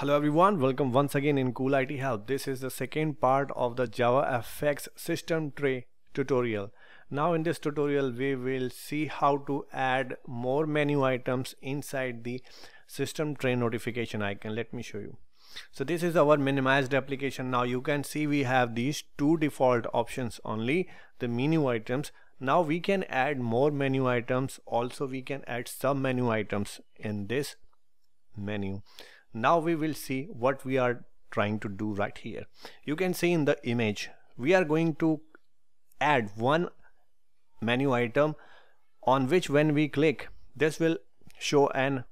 Hello everyone, welcome once again in Cool IT Help. This is the second part of the JavaFX system tray tutorial. Now in this tutorial we will see how to add more menu items inside the system tray notification icon. Let me show you. So this is our minimized application. Now you can see we have these two default options only, the menu items. Now we can add more menu items. Also we can add sub menu items in this menu now we will see what we are trying to do right here. You can see in the image we are going to add one menu item on which when we click this will show an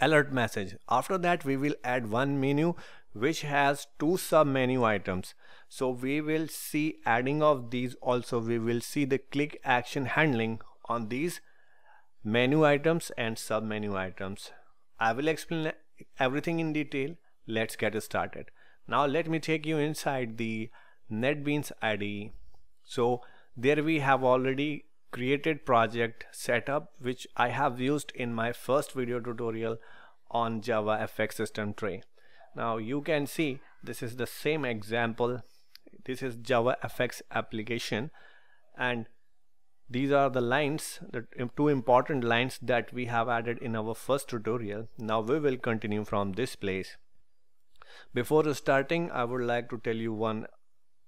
alert message. After that we will add one menu which has two sub menu items. So we will see adding of these also. We will see the click action handling on these menu items and sub menu items. I will explain everything in detail let's get started. Now let me take you inside the NetBeans IDE so there we have already created project setup which I have used in my first video tutorial on Java FX system tray. Now you can see this is the same example. This is Java FX application. And these are the lines, the two important lines that we have added in our first tutorial. Now we will continue from this place. Before starting, I would like to tell you one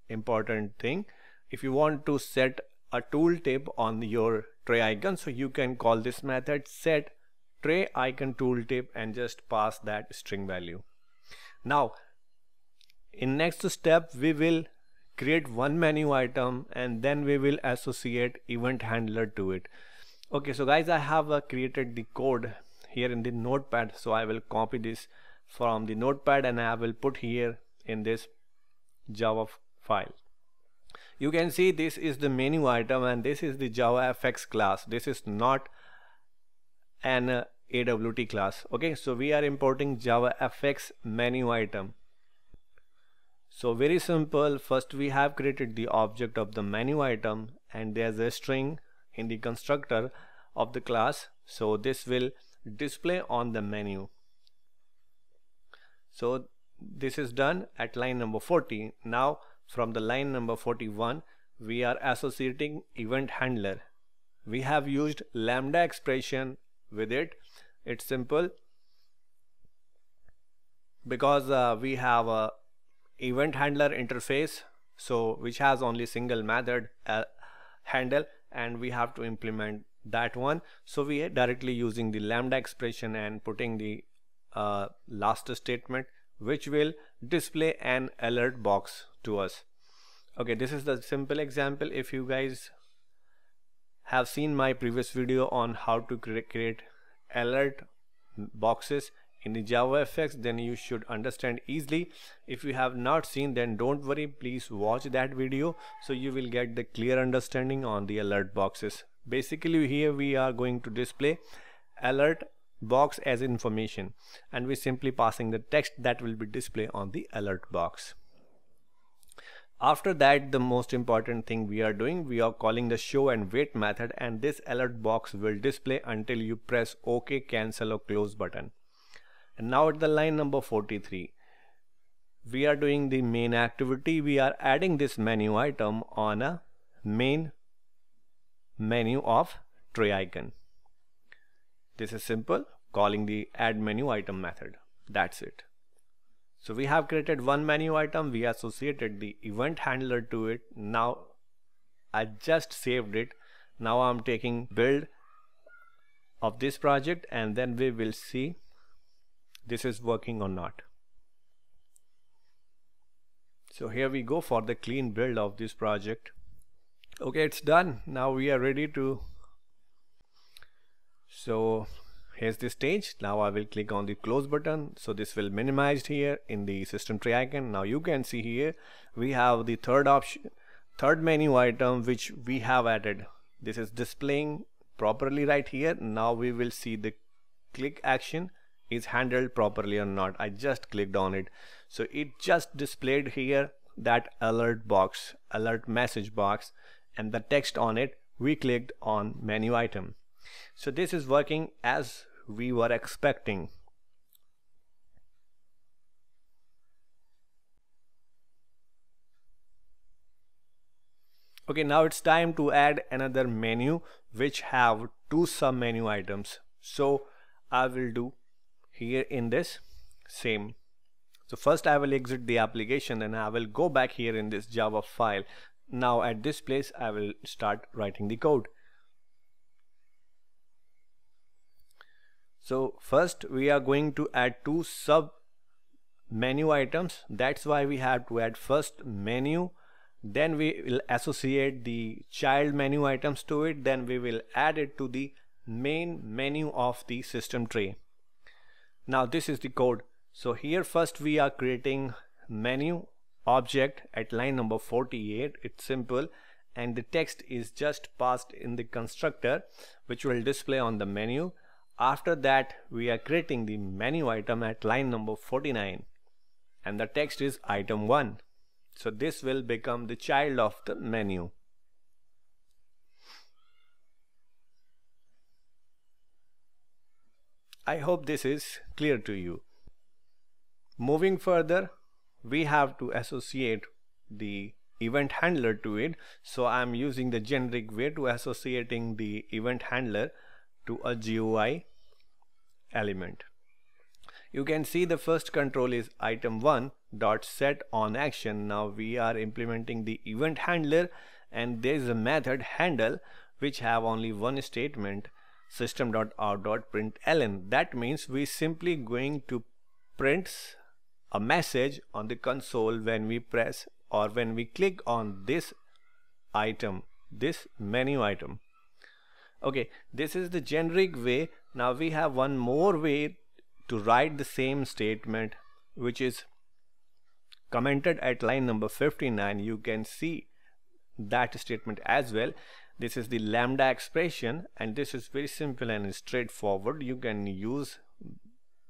important thing. If you want to set a tooltip on your tray icon, so you can call this method set tray icon tooltip and just pass that string value. Now, in next step, we will create one menu item and then we will associate event handler to it. Okay so guys I have uh, created the code here in the notepad so I will copy this from the notepad and I will put here in this Java file. You can see this is the menu item and this is the JavaFX class. This is not an uh, AWT class. Okay so we are importing JavaFX menu item so very simple. First we have created the object of the menu item and there's a string in the constructor of the class. So this will display on the menu. So this is done at line number 40 now from the line number 41 we are associating event handler. We have used lambda expression with it. It's simple. Because uh, we have a event handler interface so which has only single method uh, handle and we have to implement that one. So we are directly using the lambda expression and putting the uh, last statement which will display an alert box to us. Okay this is the simple example. If you guys have seen my previous video on how to create alert boxes in the JavaFX then you should understand easily. If you have not seen then don't worry. Please watch that video so you will get the clear understanding on the alert boxes. Basically here we are going to display alert box as information and we simply passing the text that will be displayed on the alert box. After that the most important thing we are doing we are calling the show and wait method and this alert box will display until you press ok cancel or close button and now at the line number 43 we are doing the main activity. We are adding this menu item on a main menu of tray icon. This is simple calling the add menu item method. That's it. So we have created one menu item. We associated the event handler to it. Now I just saved it. Now I'm taking build of this project and then we will see this is working or not. So here we go for the clean build of this project. Okay it's done. Now we are ready to so here's the stage. Now I will click on the close button. So this will minimized here in the system tray icon. Now you can see here we have the third option third menu item which we have added. This is displaying properly right here. Now we will see the click action is handled properly or not. I just clicked on it. So it just displayed here that alert box alert message box and the text on it we clicked on menu item. So this is working as we were expecting. Okay now it's time to add another menu which have two sub menu items. So I will do here in this same. So first I will exit the application and I will go back here in this Java file. Now at this place I will start writing the code. So first we are going to add two sub menu items. That's why we have to add first menu. Then we will associate the child menu items to it. Then we will add it to the main menu of the system tray now this is the code. So here first we are creating menu object at line number 48 it's simple. And the text is just passed in the constructor which will display on the menu. After that we are creating the menu item at line number 49 and the text is item 1 so this will become the child of the menu I hope this is clear to you. Moving further we have to associate the event handler to it. So I'm using the generic way to associating the event handler to a GUI element. You can see the first control is item 1 dot set on action. Now we are implementing the event handler and there is a method handle which have only one statement system.out.println that means we simply going to print a message on the console when we press or when we click on this item this menu item. Okay this is the generic way. Now we have one more way to write the same statement which is commented at line number 59 you can see that statement as well this is the lambda expression and this is very simple and straightforward. You can use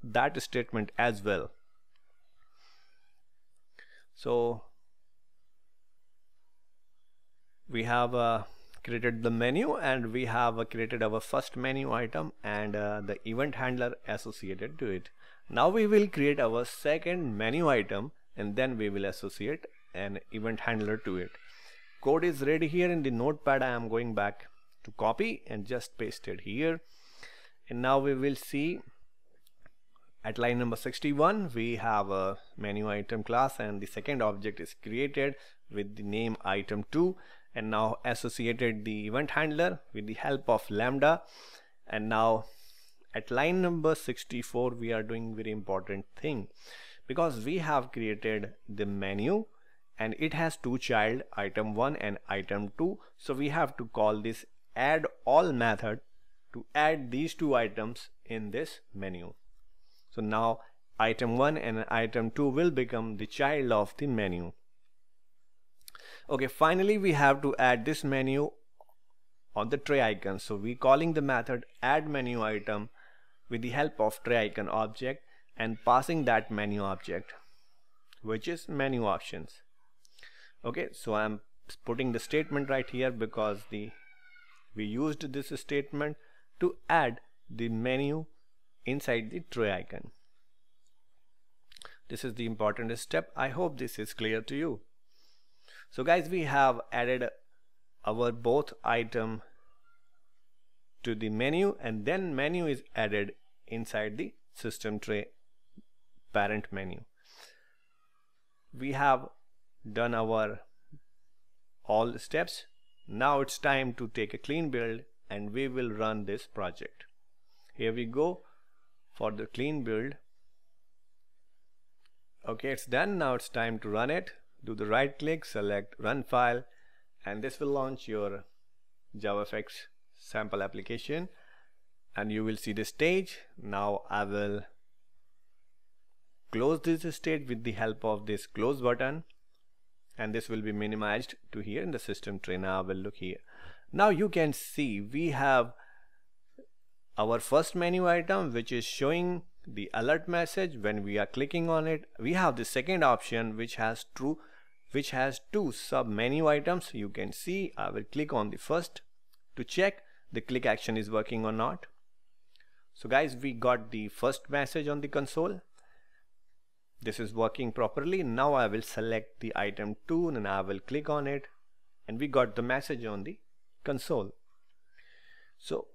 that statement as well. So we have uh, created the menu and we have uh, created our first menu item and uh, the event handler associated to it. Now we will create our second menu item and then we will associate an event handler to it code is ready here in the notepad. I am going back to copy and just paste it here. And now we will see at line number 61 we have a menu item class and the second object is created with the name item 2 and now associated the event handler with the help of lambda. And now at line number 64 we are doing very important thing. Because we have created the menu and it has two child item 1 and item 2 so we have to call this add all method to add these two items in this menu so now item 1 and item 2 will become the child of the menu. Okay, finally we have to add this menu on the tray icon. So we calling the method add menu item with the help of tray icon object and passing that menu object which is menu options. Okay, so I'm putting the statement right here because the we used this statement to add the menu inside the tray icon. This is the important step. I hope this is clear to you. So guys, we have added our both item to the menu and then menu is added inside the system tray parent menu. We have done our all steps. Now it's time to take a clean build and we will run this project. Here we go for the clean build. Okay it's done. Now it's time to run it. Do the right click select run file and this will launch your JavaFX sample application. And you will see the stage. Now I will close this stage with the help of this close button and this will be minimized to here in the system tray now I will look here. Now you can see we have our first menu item which is showing the alert message. When we are clicking on it we have the second option which has true which has two sub menu items. You can see I will click on the first to check the click action is working or not. So guys we got the first message on the console this is working properly. Now I will select the item 2 and I will click on it. And we got the message on the console. So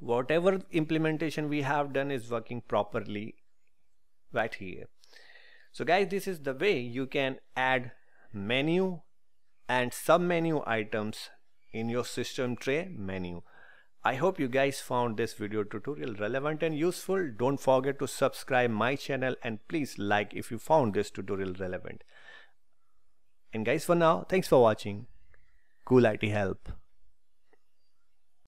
whatever implementation we have done is working properly right here. So guys this is the way you can add menu and sub menu items in your system tray menu I hope you guys found this video tutorial relevant and useful. Don't forget to subscribe my channel and please like if you found this tutorial relevant. And guys for now, thanks for watching. Cool IT Help.